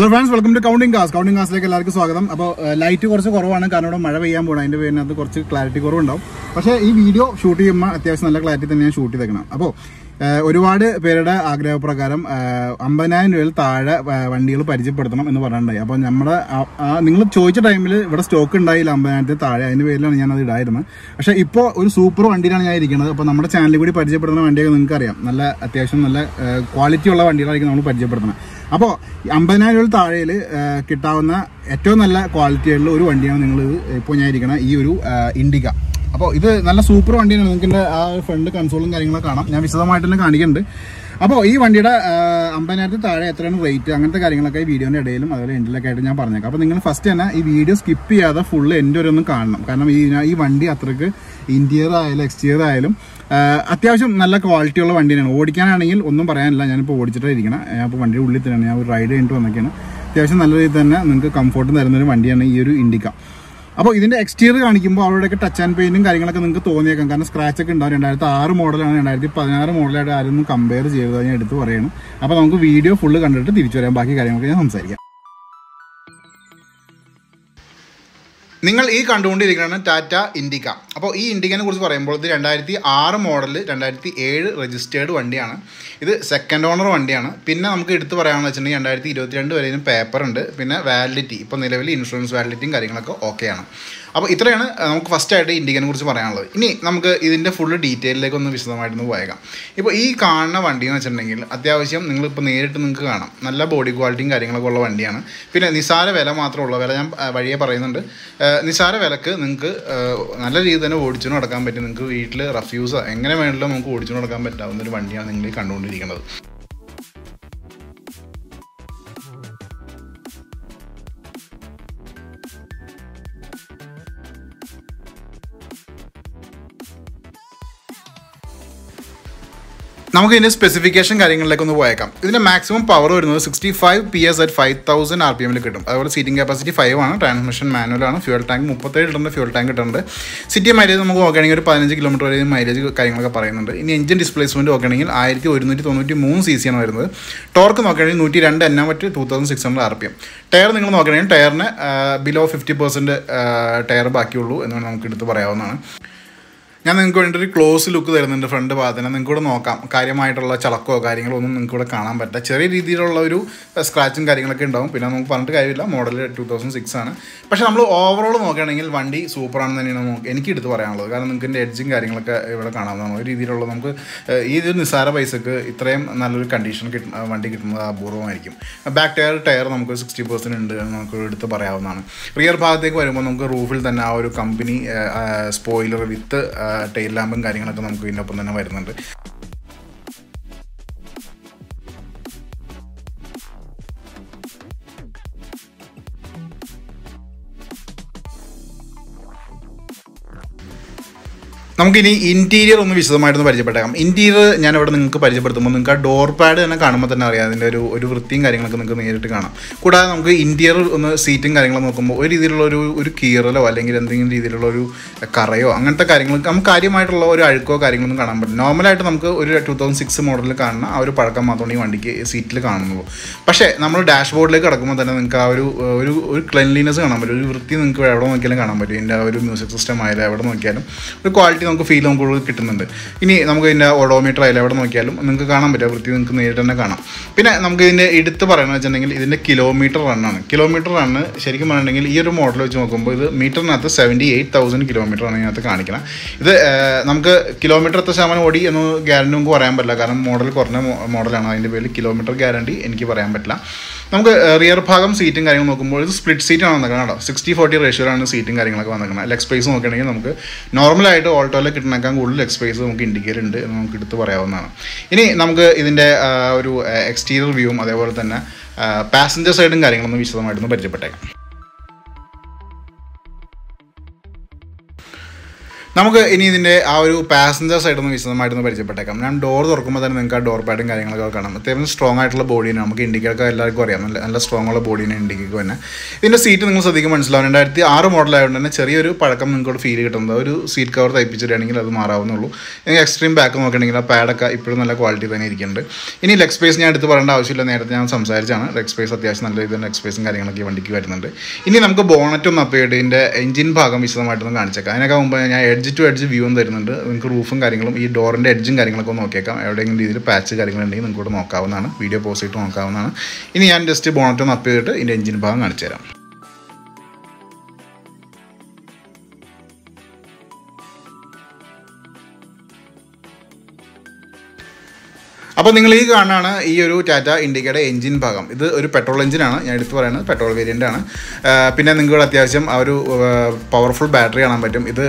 Hello friends welcome to counting class counting ക്ലാസ്സിലേക്ക് എല്ലാവർക്കും സ്വാഗതം. അപ്പോൾ ലൈറ്റ് കുറച്ച് കുറവാണ്. കാരണം ഇവിടെ മഴ പെയ്യാൻ പോകണം അതിന്റെ പേരിനകത്ത് കുറച്ച് ക്ലാരിറ്റി കുറവുണ്ടാവും. പക്ഷേ ഈ വീഡിയോ ഷൂട്ട് ചെയ്യുമ്പോൾ അത്യാവശ്യം നല്ല ക്ലാരിറ്റി തന്നെയാണ് ഷൂട്ട് ചെയ്തേക്കണം. അപ്പോൾ ഒരുപാട് പേരുടെ ആഗ്രഹപ്രകാരം അമ്പതിനായിരം രൂപയിൽ താഴെ വണ്ടികൾ പരിചയപ്പെടുത്തണം എന്ന് പറഞ്ഞിട്ടുണ്ടായി. അപ്പോൾ നമ്മുടെ നിങ്ങൾ ചോദിച്ച ടൈമിൽ ഇവിടെ സ്റ്റോക്ക് ഉണ്ടായില്ല അമ്പതിനായിരത്തിൽ താഴെ. അതിന്റെ പേരിലാണ് ഞാൻ അത് ഇടായിരുന്നത് പക്ഷേ ഇപ്പോൾ ഒരു സൂപ്പർ വണ്ടിയിലാണ് ഞാൻ ഇരിക്കുന്നത് അപ്പോൾ നമ്മുടെ ചാനലിൽ കൂടി പരിചയപ്പെടുത്തുന്ന വണ്ടിയൊക്കെ നിങ്ങൾക്കറിയാം. നല്ല അത്യാവശ്യം നല്ല ക്വാളിറ്റി ഉള്ള വണ്ടികളായിരിക്കും നമ്മൾ പരിചയപ്പെടുത്തുന്നത്. അപ്പോൾ അമ്പതിനായിരം രൂപ താഴെയിൽ കിട്ടാവുന്ന ഏറ്റവും നല്ല ക്വാളിറ്റിയുള്ള ഒരു വണ്ടിയാണ് നിങ്ങൾ ഇപ്പോൾ ഞാൻ ഇരിക്കണ ഈ ഒരു ഇൻഡിക അപ്പോൾ ഇത് നല്ല സൂപ്പർ വണ്ടിയാണ്. നിങ്ങൾക്ക് ആ ഫ്രണ്ട് കൺസോളും കാര്യങ്ങളൊക്കെ കാണാം. ഞാൻ വിശദമായിട്ട് തന്നെ കാണിക്കുന്നുണ്ട്. അപ്പോൾ ഈ വണ്ടിയുടെ അമ്പതിനായിരത്തിൽ താഴെ എത്രയാണ് റേറ്റ് അങ്ങനത്തെ കാര്യങ്ങളൊക്കെ ഈ വീഡിയോന്റെ ഇടയിലും അതുപോലെ എൻഡിലൊക്കെ ആയിട്ട് ഞാൻ പറഞ്ഞേക്കാം. അപ്പോൾ നിങ്ങൾ ഫസ്റ്റ് തന്നെ ഈ വീഡിയോ സ്കിപ്പ് ചെയ്യാതെ ഫുള്ള് എന്റെ വരെ ഒന്ന് കാണണം. കാരണം ഈ ഈ വണ്ടി അത്രയ്ക്ക് ഇന്റീരിയർ ആയാലും എക്സ്റ്റീരിയർ ആയാലും അത്യാവശ്യം നല്ല ക്വാളിറ്റി ഉള്ള വണ്ടി തന്നെയാണ്. ഓടിക്കാനാണെങ്കിൽ ഒന്നും പറയാനില്ല ഞാനിപ്പോൾ ഓടിച്ചിട്ടേ ഞാൻ ഞാനിപ്പോൾ വണ്ടിയുടെ ഉള്ളിൽ തന്നെയാണ്. ഞാൻ ഒരു റൈഡ് കഴിഞ്ഞിട്ട് വന്നൊക്കെയാണ് അത്യാവശ്യം നല്ല രീതിയിൽ തന്നെ നിങ്ങൾക്ക് കംഫോർട്ട് തരുന്നൊരു വണ്ടിയാണ് ഈ ഒരു ഇൻഡിക്ക അപ്പോൾ ഇതിന്റെ എക്സ്റ്റീരിയർ കാണിക്കുമ്പോൾ അവിടെയൊക്കെ ടച്ച് ആൻഡ് പെയിന്റും കാര്യങ്ങളൊക്കെ നിങ്ങൾക്ക് തോന്നിയേക്കാം. കാരണം സ്ക്രാച്ച് ഒക്കെ ഉണ്ടാവും. രണ്ടായിരത്തി ആറ് മോഡലാണ് രണ്ടായിരത്തി പതിനാറ് മോഡലായിട്ട് ആരൊന്നും കമ്പയർ ചെയ്തത് ഞാൻ എടുത്ത് പറയണം. അപ്പോൾ നമുക്ക് വീഡിയോ ഫുള്ള് കണ്ടിട്ട് തിരിച്ചു വരാം. ബാക്കി കാര്യങ്ങളൊക്കെ ഞാൻ സംസാരിക്കാം. നിങ്ങൾ ഈ കണ്ടുകൊണ്ടിരിക്കുന്നതാണ് ടാറ്റ ഇൻഡിക്ക അപ്പോൾ ഈ ഇൻഡിക്കനെ കുറിച്ച് പറയുമ്പോൾ ഇത് രണ്ടായിരത്തി ആറ് മോഡൽ രണ്ടായിരത്തി ഏഴ് രജിസ്റ്റേർഡ് വണ്ടിയാണ്. ഇത് സെക്കൻഡ് ഓണർ വണ്ടിയാണ്. പിന്നെ നമുക്ക് എടുത്ത് പറയാമെന്ന് വെച്ചിട്ടുണ്ടെങ്കിൽ രണ്ടായിരത്തി ഇരുപത്തിരണ്ട് വരെ പേപ്പർ ഉണ്ട്. പിന്നെ വാലിഡിറ്റി ഇപ്പോൾ നിലവിൽ ഇൻഷുറൻസ് വാലിഡിറ്റിയും കാര്യങ്ങളൊക്കെ ഓക്കെയാണ് അപ്പോൾ ഇത്രയാണ് നമുക്ക് ഫസ്റ്റായിട്ട് ഇൻഡിക്കനെ കുറിച്ച് പറയാനുള്ളത്. ഇനി നമുക്ക് ഇതിന്റെ ഫുള്ള് ഡീറ്റെയിലേക്ക് ഒന്ന് വിശദമായിട്ടൊന്ന് പോയേക്കാം. ഇപ്പോൾ ഈ കാണുന്ന വണ്ടി എന്ന് വെച്ചിട്ടുണ്ടെങ്കിൽ അത്യാവശ്യം നിങ്ങളിപ്പോൾ നേരിട്ട് നിങ്ങൾക്ക് കാണാം. നല്ല ബോഡി ക്വാളിറ്റിയും കാര്യങ്ങളൊക്കെ ഉള്ള വണ്ടിയാണ്. പിന്നെ നിസാര വില മാത്രമുള്ള വില ഞാൻ വഴിയെ പറയുന്നുണ്ട്. നിസാര വിലക്ക് നിങ്ങൾക്ക് നല്ല രീതിയിൽ തന്നെ ഓടിച്ചു നടക്കാൻ പറ്റും. നിങ്ങൾക്ക് വീട്ടിൽ റഫ്യൂസ് എങ്ങനെ വേണമെങ്കിലും നമുക്ക് ഓടിച്ചു നടക്കാൻ പറ്റാവുന്ന ഒരു വണ്ടിയാണ് നിങ്ങൾ കണ്ടുകൊണ്ടിരിക്കുന്നത്. നമുക്ക് ഇതിന്റെ സ്പെസിഫിക്കേഷൻ കാര്യങ്ങളിലേക്ക് ഒന്ന് പോയേക്കാം. ഇതിന്റെ മാക്സിമം പവർ വരുന്നത് sixty five P S at five thousand R P എമ്മിൽ കിട്ടും. അതുപോലെ സീറ്റിംഗ് കപ്പാസിറ്റി ഫൈവ് ആണ് ട്രാൻസ്മിഷൻ മാനുവൽ ആണ് ഫ്യൂൽ ടാങ്ക് മുപ്പത്തേഴ് ലിറ്ററിന്റെ ഫ്യൂൽ ടാങ്ക് കിട്ടുന്നുണ്ട് സിറ്റി മൈലേജ് നമുക്ക് നോക്കുകയാണെങ്കിൽ ഒരു പതിനഞ്ച് കിലോമീറ്റർ വരെ മൈലേജ് കാര്യങ്ങളൊക്കെ പറയുന്നുണ്ട്. ഇനി എഞ്ചിൻ ഡിസ്പ്ലേസ്മെന്റ് നോക്കുകയാണെങ്കിൽ ആയിരത്തി ഒരുന്നൂറ്റി തൊണ്ണൂറ്റി മൂന്ന് സി സി ആണ് വരുന്നത്. ടോർക്ക് നോക്കുകയാണെങ്കിൽ നൂറ്റി രണ്ട് എണ്ണം മറ്റ് two thousand six hundred R P M tyre നിങ്ങൾ നോക്കുകയാണെങ്കിൽ ടയറിന് ബിലോ ഫിഫ്റ്റി പെർസെന്റ് ടയർ ബാക്കിയുള്ളൂ എന്ന് നമുക്ക് എടുത്ത് പറയാവുന്നതാണ്. ഞാൻ നിങ്ങൾക്ക് വേണ്ടി ഒരു ക്ലോസ് ലുക്ക് തരുന്നുണ്ട് ഫ്രണ്ട് ഭാഗത്തിന്. നിങ്ങൾക്ക് ഇവിടെ നോക്കാം. കാര്യമായിട്ടുള്ള ചളക്കോ കാര്യങ്ങളോ ഒന്നും നിങ്ങൾക്ക് ഇവിടെ കാണാൻ പറ്റില്ല. ചെറിയ രീതിയിലുള്ള ഒരു സ്ക്രാച്ചും കാര്യങ്ങളൊക്കെ ഉണ്ടാവും. പിന്നെ നമുക്ക് പറഞ്ഞിട്ട് കാര്യമില്ല. മോഡൽ ടു തൗസൻഡ് സിക്സ് ആണ്. പക്ഷേ നമ്മൾ ഓവറോൾ നോക്കുകയാണെങ്കിൽ വണ്ടി സൂപ്പറാണെന്ന് തന്നെയാണ് നമുക്ക് എനിക്ക് എടുത്ത് പറയാനുള്ളത്. കാരണം നിങ്ങൾക്ക് എന്റെ എഡ്ജും കാര്യങ്ങളൊക്കെ ഇവിടെ കാണാവുന്നതാണ്. ഒരു രീതിയിലുള്ള നമുക്ക് ഈ ഒരു നിസ്സാര പൈസക്ക് ഇത്രയും നല്ലൊരു കണ്ടീഷൻ കിട്ടുന്ന വണ്ടി കിട്ടുന്നത് അപൂർവമായിരിക്കും. ബാക്ക് ടയർ ടയർ നമുക്ക് സിക്സ്റ്റി പെർസെന്റ് ഉണ്ട് നമുക്ക് എടുത്ത് പറയാവുന്നതാണ്. റിയർ ഭാഗത്തേക്ക് വരുമ്പോൾ നമുക്ക് റൂഫിൽ തന്നെ ആ ഒരു കമ്പനി സ്പോയിലർ വിത്ത് ടെയിൽ ലാമ്പും കാര്യങ്ങളൊക്കെ നമുക്ക് ഇതിന്റെ ഒപ്പം തന്നെ വരുന്നുണ്ട്. നമുക്കിനി ഇന്റീരിയർ ഒന്ന് വിശദമായിട്ടൊന്ന് പരിചയപ്പെട്ടേക്കാം. ഇന്റീരിയർ ഞാൻ ഇവിടെ നിങ്ങൾക്ക് പരിചയപ്പെടുത്തുമ്പോൾ നിങ്ങൾക്ക് ആ ഡോർ പാഡ് തന്നെ കാണുമ്പോൾ തന്നെ അറിയാം. അതിന്റെ ഒരു ഒരു വൃത്തിയും കാര്യങ്ങളൊക്കെ നിങ്ങൾക്ക് നേരിട്ട് കാണാം. കൂടാതെ നമുക്ക് ഇന്റീരിയർ ഒന്ന് സീറ്റും കാര്യങ്ങളും നോക്കുമ്പോൾ ഒരു രീതിയിലുള്ള ഒരു ഒരു കീറലോ അല്ലെങ്കിൽ എന്തെങ്കിലും രീതിയിലുള്ള ഒരു കറയോ അങ്ങനത്തെ കാര്യങ്ങൾ നമുക്ക് കാര്യമായിട്ടുള്ള ഒരു അഴുക്കോ കാര്യങ്ങളൊന്നും കാണാൻ പറ്റില്ല. നോർമലായിട്ട് നമുക്ക് ഒരു ടു തൗസൻഡ് സിക്സ് മോഡലിൽ കാണുന്ന ആ ഒരു പഴക്കം മാത്രമാണ് ഈ വണ്ടിക്ക് സീറ്റിൽ കാണുന്നുള്ളൂ പക്ഷേ നമ്മൾ ഡാഷ് ബോർഡിലേക്ക് കിടക്കുമ്പോൾ തന്നെ നിങ്ങൾക്ക് ആ ഒരു ഒരു ഒരു ക്ലെൻലിനെസ് കാണാൻ പറ്റും. ഒരു വൃത്തി നിങ്ങൾക്ക് എവിടെ നോക്കിയാലും കാണാൻ പറ്റും. ഇതിന്റെ ആ ഒരു മ്യൂസിക് സിസ്റ്റം ആയാലും എവിടെ നോക്കിയാലും. ഒരു ക്വാളിറ്റി നമുക്ക് ഫീൽ നമുക്ക് കിട്ടുന്നുണ്ട്. ഇനി നമുക്ക് ഇതിന്റെ ഓഡോമീറ്റർ ആയാലും എവിടെ നോക്കിയാലും നിങ്ങൾക്ക് കാണാൻ പറ്റും. വൃത്തി നിങ്ങൾക്ക് നേരിട്ട് തന്നെ കാണാം. പിന്നെ നമുക്ക് ഇതിന്റെ എടുത്ത് പറയുന്നത് വെച്ചിട്ടുണ്ടെങ്കിൽ ഇതിന്റെ കിലോമീറ്റർ റണ്ണാണ് കിലോമീറ്റർ റണ്ണ് ശരിക്കും പറഞ്ഞിട്ടുണ്ടെങ്കിൽ ഈ ഒരു മോഡൽ വെച്ച് നോക്കുമ്പോൾ ഇത് മീറ്ററിനകത്ത് സെവന്റി എയ്റ്റ് തൗസൻഡ് കിലോമീറ്റർ ആണ് ഇതിനകത്ത് കാണിക്കണം. ഇത് നമുക്ക് കിലോമീറ്റർ എത്ര ശതമാനം ഓടി എന്ന് ഗ്യാരണ്ടി നമുക്ക് പറയാൻ പറ്റില്ല. കാരണം മോഡൽ കുറഞ്ഞ മോഡലാണ് അതിന്റെ പേരിൽ കിലോമീറ്റർ ഗ്യാരണ്ടി എനിക്ക് പറയാൻ പറ്റില്ല. നമുക്ക് റിയർ ഭാഗം സീറ്റും കാര്യങ്ങൾ നോക്കുമ്പോൾ ഇത് സ്പ്ലിറ്റ് സീറ്റ് ആണ് വന്നിരിക്കുന്നത് കേട്ടോ. സിക്സ്റ്റി ഫോർട്ടി റേഷ്യോയിലാണ് സീറ്റും കാര്യങ്ങളൊക്കെ വന്നിരിക്കുന്നത്. ലെഗ് സ്പേസ് നോക്കുകയാണെങ്കിൽ നമുക്ക് നോർമലായിട്ട് ഓൾട്ടോയിൽ കിട്ടുന്നേക്കാൾ കൂടുതൽ ലെഗ് സ്പേസ് നമുക്ക് ഇൻഡിക്കേറ്റ് ഉണ്ട് എന്ന് നമുക്ക് എടുത്ത് പറയാവുന്നതാണ്. ഇനി നമുക്ക് ഇതിന്റെ ഒരു എക്സ്റ്റീരിയർ വ്യൂവും അതേപോലെ തന്നെ പാസഞ്ചർ സൈഡും കാര്യങ്ങളൊന്നും വിശദമായിട്ടൊന്ന് പരിചയപ്പെട്ടേക്കാം. നമുക്ക് ഇനി ഇതിന്റെ ആ ഒരു പാസഞ്ചർ സൈഡ് ഒന്ന് വിശദമായിട്ടൊന്ന് പരിചയപ്പെട്ടേക്കാം. ഞാൻ ഡോർ തുറക്കുമ്പോൾ തന്നെ നിങ്ങൾക്ക് ആ ഡോർ പാഡും കാര്യങ്ങളൊക്കെ കാണാം. അത്യാവശ്യം സ്ട്രോങ് ആയിട്ടുള്ള ബോഡിയാണ് നമുക്ക് ഇൻഡിക്കൊക്കെ എല്ലാവർക്കും അറിയാം. നല്ല നല്ല സ്ട്രോങ് ഉള്ള ബോഡിയാണ് ഇൻഡിക്കേക്ക് തന്നെ. ഇതിന്റെ സീറ്റ് നിങ്ങൾ ശ്രദ്ധിക്കും മനസ്സിലാവും. രണ്ടായിരത്തി ആറ് മോഡലായതുകൊണ്ട് തന്നെ ചെറിയൊരു പഴക്കം നിങ്ങൾക്ക് ഫീൽ കിട്ടുന്നത്. ഒരു സീറ്റ് കവർ തയ്പ്പിച്ചിട്ടുണ്ടെങ്കിൽ അത് മാറാവുന്നുള്ളൂ നിങ്ങൾ എക്സ്ട്രീം ബാക്ക് നോക്കുകയാണെങ്കിൽ ആ പാഡൊക്കെ ഇപ്പോഴും നല്ല ക്വാളിറ്റി തന്നെ ഇരിക്കുന്നുണ്ട്. ഇനി ലെഗ് സ്പേസ് ഞാൻ എടുത്ത് പറയേണ്ട ആവശ്യമില്ല. നേരത്തെ ഞാൻ സംസാരിച്ചാണ് ലെഗ് സ്പേസ് അത്യാവശ്യം നല്ല രീതിയിൽ ലെഗ് സ്പേസും കാര്യങ്ങളൊക്കെ വണ്ടിക്ക് വരുന്നുണ്ട്. ഇനി നമുക്ക് ബോണറ്റ് ഒന്ന് ഇതിന്റെ എഞ്ചിൻ ഭാഗം വിശദമായിട്ടൊന്ന് കാണിച്ചേക്കാം. അതിനൊക്കെ മുമ്പ് ഞാൻ എഡ്ജ് ടു എഡ്ജ് വ്യൂ തരുന്നുണ്ട്. നിങ്ങൾക്ക് റൂഫും കാര്യങ്ങളും ഈ ഡോറിന്റെ എഡ്ജും കാര്യങ്ങളൊക്കെ നോക്കിയേക്കാം. എവിടെയെങ്കിലും രീതിയിൽ പാച്ച് കാര്യങ്ങളുണ്ടെങ്കിൽ നിങ്ങൾക്ക് ഇവിടെ നോക്കാവുന്നതാണ്. വീഡിയോ പോസ്റ്റ് ചെയ്തിട്ട് നോക്കാവുന്നതാണ്. ഇനി ഞാൻ ജസ്റ്റ് ബോണറ്റ് ഒന്ന് അപ്പ് ചെയ്തിട്ട് ഇതിന്റെ എഞ്ചിൻ ഭാഗം കാണിച്ചു തരാം അപ്പോൾ നിങ്ങൾ ഈ കാണാണ് ഈ ഒരു ടാറ്റ ഇൻഡിക്കയുടെ എഞ്ചിൻ ഭാഗം. ഇത് ഒരു പെട്രോൾ എഞ്ചിനാണ് ഞാൻ എടുത്ത് പറയുന്നത് പെട്രോൾ വേരിയന്റ് ആണ്. പിന്നെ നിങ്ങൾ അത്യാവശ്യം ആ ഒരു പവർഫുൾ ബാറ്ററി കാണാൻ പറ്റും. ഇത്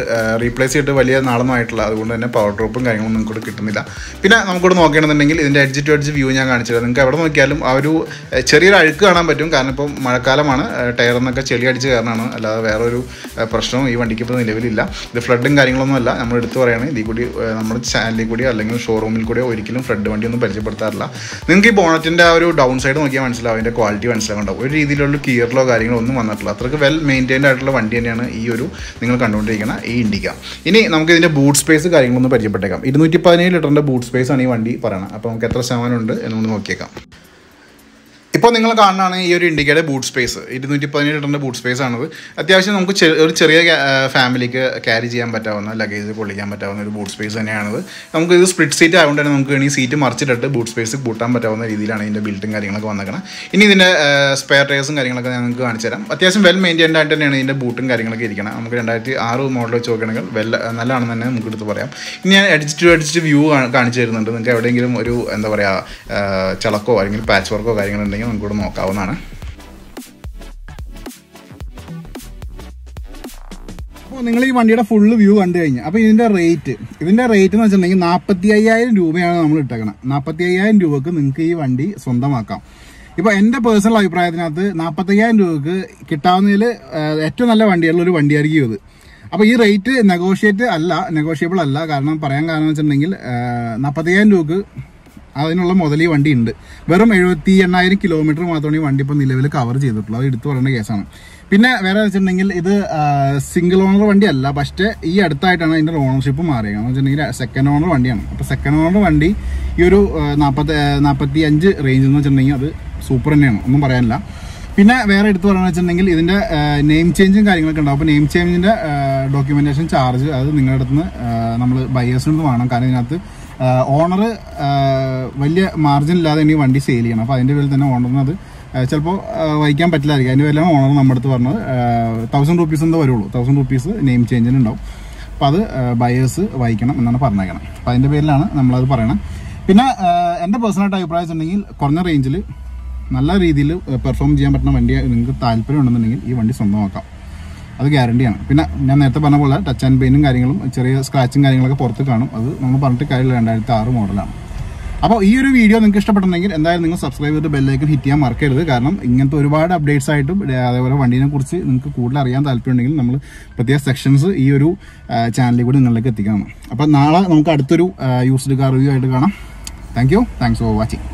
റീപ്ലേസ് ചെയ്തിട്ട് വലിയ നാളൊന്നും ആയിട്ടില്ല. അതുകൊണ്ട് തന്നെ പവർ ഡ്രോപ്പും കാര്യങ്ങളും നിങ്ങൾക്ക് കിട്ടുന്നില്ല. പിന്നെ നമുക്കിവിടെ നോക്കുകയാണെന്നുണ്ടെങ്കിൽ ഇതിന്റെ എഡ്ജ് ടു എഡ്ജ് വ്യൂ ഞാൻ കാണിച്ചത് നിങ്ങൾക്ക് എവിടെ നോക്കിയാലും ആ ഒരു ചെറിയൊരു അഴുക്ക് കാണാൻ പറ്റും. കാരണം ഇപ്പം മഴക്കാലമാണ്. ടയറിന്നൊക്കെ ചെളി അടിച്ച് കാരണമാണ്. അല്ലാതെ വേറൊരു പ്രശ്നവും ഈ വണ്ടിക്ക് ഇപ്പോൾ നിലവിലില്ല. ഇത് ഫ്ലഡും കാര്യങ്ങളൊന്നും അല്ല. നമ്മൾ എടുത്തു പറയുകയാണ് ഇതിൽ കൂടി നമ്മുടെ ചാനലിൽ കൂടി അല്ലെങ്കിൽ ഷോറൂമിൽ കൂടി ഒരിക്കലും ഫ്ലഡ് വണ്ടി ഒന്നും പരിചയപ്പെടുത്താറില്ല. നിങ്ങൾക്ക് ഈ ബോണറ്റിന്റെ ആ ഒരു ഡൗൺ സൈഡ് നോക്കിയാൽ മനസ്സിലാവും അതിന്റെ ക്വാളിറ്റി മനസ്സിലാവുണ്ടാവും ഒരു രീതിയിലുള്ള കിയറിലോ കാര്യങ്ങളോ ഒന്നും വന്നിട്ടില്ല. അത്രയ്ക്ക് വെൽ മെയിന്റൈൻഡ് ആയിട്ടുള്ള വണ്ടി തന്നെയാണ് ഈ ഒരു നിങ്ങൾ കണ്ടുകൊണ്ടിരിക്കുന്ന ഈ ഇൻഡിക്ക ഇനി നമുക്ക് ഇതിന്റെ ബൂട്ട് സ്പേസ് കാര്യങ്ങളൊന്ന് പരിചയപ്പെട്ടേക്കാം. ഇരുന്നൂറ്റി പതിനേഴ് ലിറ്ററിന്റെ ബൂട്ട് സ്പേസ് ആണ് ഈ വണ്ടി പറയണം അപ്പോൾ നമുക്ക് എത്ര ശതമാനം ഉണ്ട് എന്നൊന്ന് നോക്കിയേക്കാം. ഇപ്പോൾ നിങ്ങൾ കാണുന്നതാണ് ഈ ഒരു ഇൻഡിക്കയുടെ ബൂട്ട് സ്പേസ് ഇരുന്നൂറ്റി പതിനേഴ് ലിറ്ററിന്റെ ബൂട്ട് സ്പേസ് ആണത്. അത്യാവശ്യം നമുക്ക് ഒരു ചെറിയ ഫാമിലിക്ക് ക്യാരി ചെയ്യാൻ പറ്റാവുന്ന ലഗേജ് പൊള്ളിക്കാൻ പറ്റാവുന്ന ഒരു ബൂട്ട് സ്പേസ് തന്നെയാണത്. നമുക്ക് ഇത് സ്പ്ലിറ്റ് സീറ്റ് ആയതുകൊണ്ട് തന്നെ നമുക്ക് ഈ സീറ്റ് മറിച്ചിട്ടിട്ട് ബൂട്ട് സ്പേസ് കൂട്ടാൻ പറ്റാവുന്ന രീതിയിലാണ് ഇതിന്റെ ബിൽറ്റും കാര്യങ്ങളൊക്കെ വന്നേക്കണം. ഇനി ഇതിന്റെ സ്പെയർ ടയേഴ്സും കാര്യങ്ങളൊക്കെ ഞാൻ നിങ്ങൾക്ക് കാണിച്ചു തരാം. അത്യാവശ്യം വെൽ മെയിന്റൈൻഡ് ആയിട്ട് തന്നെയാണ് ഇതിന്റെ ബൂട്ടും കാര്യങ്ങളൊക്കെ ഇരിക്കണം. നമുക്ക് രണ്ടായിരത്തി ആറ് മോഡൽ വെച്ച് നോക്കുകയാണെങ്കിൽ വെൽ നല്ലതാണെന്ന് തന്നെ നമുക്ക് എടുത്ത് പറയാം. ഇനി ഞാൻ എഡിറ്റ് ടു എഡിറ്റ് വ്യൂ കാണിച്ചു തരുന്നുണ്ട്. നിങ്ങൾക്ക് എവിടെയെങ്കിലും ഒരു എന്താ പറയുക ചളക്കോ അല്ലെങ്കിൽ പാച്ച് വർക്കോ കാര്യങ്ങളുണ്ടെങ്കിൽ നമുക്ക് ഇവിടെ നോക്കാവുന്നതാണ്. അപ്പോൾ നിങ്ങൾ ഈ വണ്ടിയുടെ ഫുള്ള് വ്യൂ കണ്ടു കഴിഞ്ഞാൽ അപ്പോൾ ഇതിന്റെ റേറ്റ് ഇതിന്റെ റേറ്റ് എന്ന് വെച്ചിട്ടുണ്ടെങ്കിൽ നാൽപ്പത്തി അയ്യായിരം രൂപയാണ് നമ്മൾ ഇട്ടേക്കണം. നാൽപ്പത്തി അയ്യായിരം രൂപക്ക് നിങ്ങൾക്ക് ഈ വണ്ടി സ്വന്തമാക്കാം. ഇപ്പോൾ എന്റെ പേഴ്സണൽ അഭിപ്രായത്തിനകത്ത് നാൽപ്പത്തി അയ്യായിരം രൂപക്ക് കിട്ടാവുന്നതിൽ ഏറ്റവും നല്ല വണ്ടിയുള്ള ഒരു വണ്ടിയായിരിക്കും ഇത്. അപ്പോൾ ഈ റേറ്റ് നെഗോഷിയേറ്റ് അല്ല നെഗോഷിയബിൾ അല്ല. കാരണം പറയാൻ കാരണം വെച്ചിട്ടുണ്ടെങ്കിൽ നാൽപ്പത്തയ്യായിരം രൂപക്ക് അതിനുള്ള മുതൽ ഈ വണ്ടി ഉണ്ട് വെറും എഴുപത്തി എണ്ണായിരം കിലോമീറ്റർ മാത്രമാണ് ഈ വണ്ടി ഇപ്പോൾ നിലവിൽ കവർ ചെയ്തിട്ടുള്ളത്. അത് എടുത്തു പറയേണ്ട കേസാണ്. പിന്നെ വേറെ വെച്ചിട്ടുണ്ടെങ്കിൽ ഇത് സിംഗിൾ ഓണർ വണ്ടിയല്ല. പക്ഷേ ഈ അടുത്തായിട്ടാണ് അതിന്റെ ഓണർഷിപ്പ് മാറിയത്. എന്ന് വെച്ചിട്ടുണ്ടെങ്കിൽ സെക്കൻഡ് ഓണർ വണ്ടിയാണ്. അപ്പോൾ സെക്കൻഡ് ഓണർ വണ്ടി ഈ ഒരു നാൽപ്പത്തി നാൽപ്പത്തി അഞ്ച് റേഞ്ച് എന്ന് വെച്ചിട്ടുണ്ടെങ്കിൽ അത് സൂപ്പർ തന്നെയാണ്. ഒന്നും പറയാനില്ല. പിന്നെ വേറെ എടുത്തു പറയുന്നത് വെച്ചിട്ടുണ്ടെങ്കിൽ ഇതിന്റെ നെയിം ചേഞ്ചും കാര്യങ്ങളൊക്കെ ഉണ്ടാവും. അപ്പോൾ നെയിം ചേഞ്ചിന്റെ ഡോക്യുമെന്റേഷൻ ചാർജ് അത് നിങ്ങളുടെ അടുത്ത് നിന്ന് നമ്മൾ ബയേഴ്സിൽ നിന്ന് വേണം. കാരണം ഇതിനകത്ത് ഓണർ വലിയ മാർജിൻ ഇല്ലാതെ ഇനി വണ്ടി സെയിൽ ചെയ്യണം. അപ്പോൾ അതിന്റെ പേരിൽ തന്നെ ഓണറിന് അത് ചിലപ്പോൾ വഹിക്കാൻ പറ്റില്ലായിരിക്കും. അതിന്റെ പേരിലാണ് ഓണർ നമ്മുടെ അടുത്ത് പറഞ്ഞത്. തൗസൻഡ് റുപ്പീസ് എന്തോ വരുള്ളൂ. തൗസൻഡ് റുപ്പീസ് നെയിം ചേഞ്ചിന് ഉണ്ടാവും. അപ്പോൾ അത് ബയേഴ്സ് വഹിക്കണം എന്നാണ് പറഞ്ഞേക്കണം. അപ്പോൾ അതിന്റെ പേരിലാണ് നമ്മളത് പറയണം. പിന്നെ എന്റെ പേഴ്സണലായിട്ട് അഭിപ്രായം വെച്ചിട്ടുണ്ടെങ്കിൽ കുറഞ്ഞ റേഞ്ചിൽ നല്ല രീതിയിൽ പെർഫോം ചെയ്യാൻ പറ്റുന്ന വണ്ടി നിങ്ങൾക്ക് താല്പര്യം ഉണ്ടെന്നുണ്ടെങ്കിൽ ഈ വണ്ടി സ്വന്തമാക്കാം. അത് ഗ്യാരണ്ടിയാണ് പിന്നെ ഞാൻ നേരത്തെ പറഞ്ഞ പോലെ ടച്ച് ആൻഡ് പെയിനും കാര്യങ്ങളും ചെറിയ സ്ക്രാച്ചും കാര്യങ്ങളൊക്കെ പുറത്ത് കാണും. അത് നമ്മൾ പറഞ്ഞിട്ട് കാര്യമില്ല. രണ്ടായിരത്തി ആറ് മോഡലാണ് അപ്പോൾ ഈ ഒരു വീഡിയോ നിങ്ങൾക്ക് ഇഷ്ടപ്പെട്ടുണ്ടെങ്കിൽ എന്തായാലും നിങ്ങൾ സബ്സ്ക്രൈബ് ചെയ്തിട്ട് ബെല്ലൈക്കൻ ഹിറ്റ് ചെയ്യാൻ മറക്കരുത്. കാരണം ഇങ്ങനത്തെ ഒരുപാട് അപ്ഡേറ്റ്സ് ആയിട്ടും അതേപോലെ വണ്ടീനെ കുറിച്ച് നിങ്ങൾക്ക് കൂടുതൽ അറിയാൻ താല്പര്യമുണ്ടെങ്കിൽ നമ്മൾ പ്രത്യേക സെക്ഷൻസ് ഈ ഒരു ചാനലിൽ കൂടി നിങ്ങളിലേക്ക് എത്തിക്കണം. അപ്പോൾ നാളെ നമുക്ക് അടുത്തൊരു യൂസ്ഡ് കാർ റിവ്യൂ ആയിട്ട് കാണാം. Thank you thanks for watching